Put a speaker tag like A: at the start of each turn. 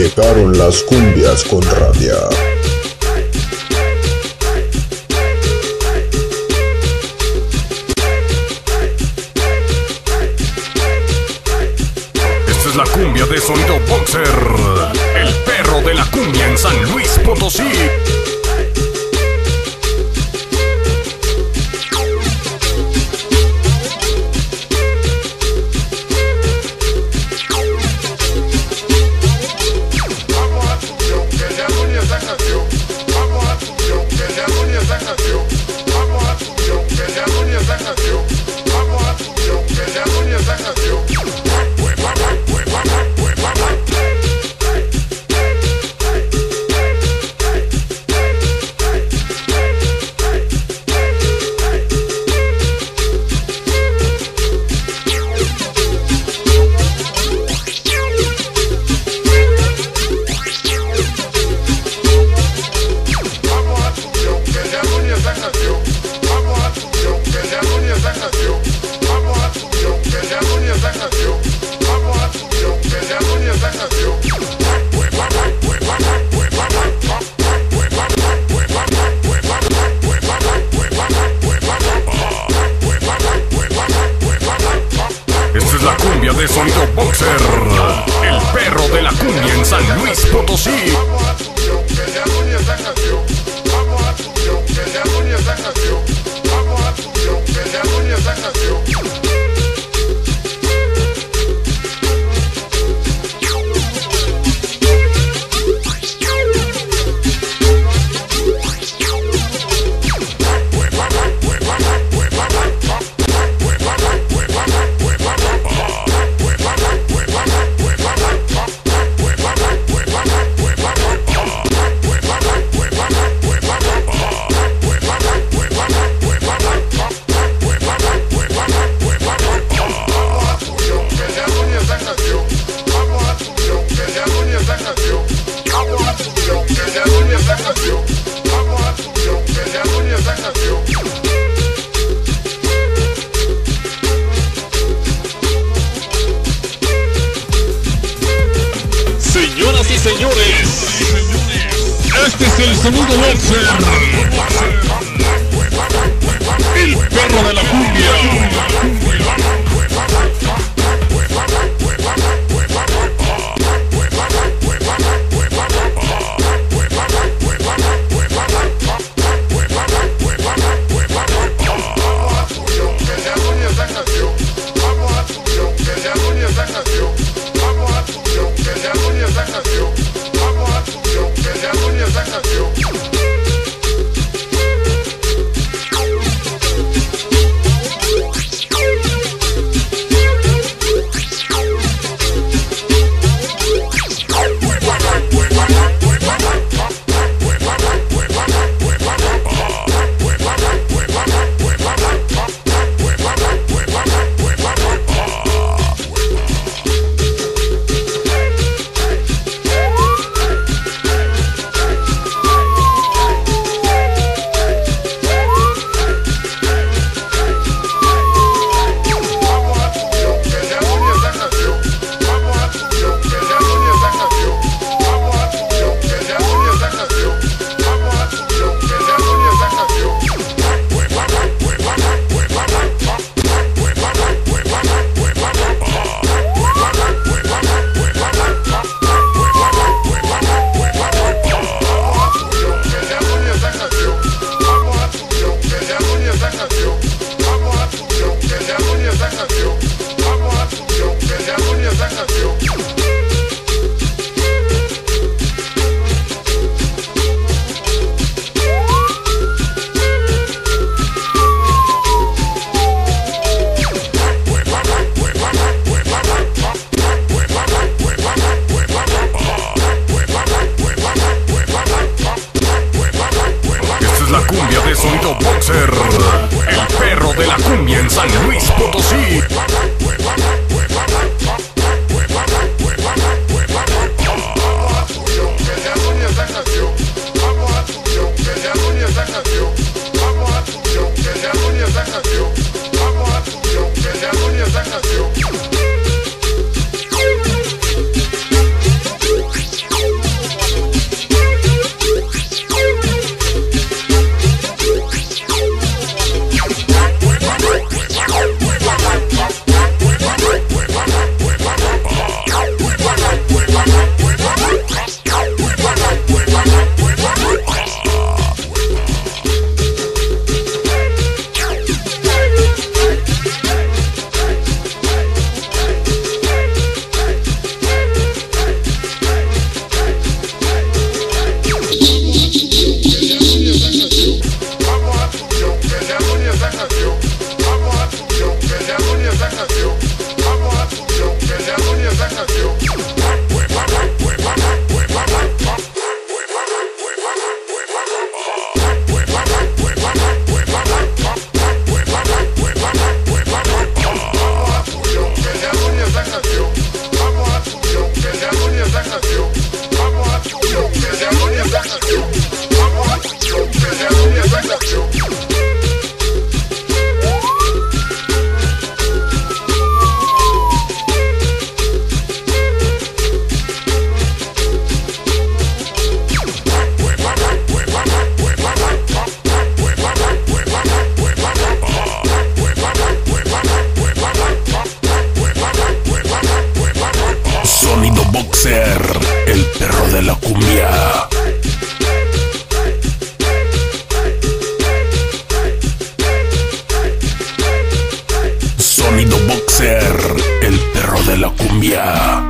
A: Llegaron las cumbias con rabia.
B: Esta es la cumbia de sonido boxer. El perro de la cumbia en San Luis Potosí.
C: I. vamos a que
B: esta es la cumbia de Boxer, el perro de la cumbia en San Luis Potosí.
C: vamos a acción, que sea tuya esa canción.
D: Señoras y señores, este es el segundo boxer. El perro de la cumbia.
B: la
E: cumbia.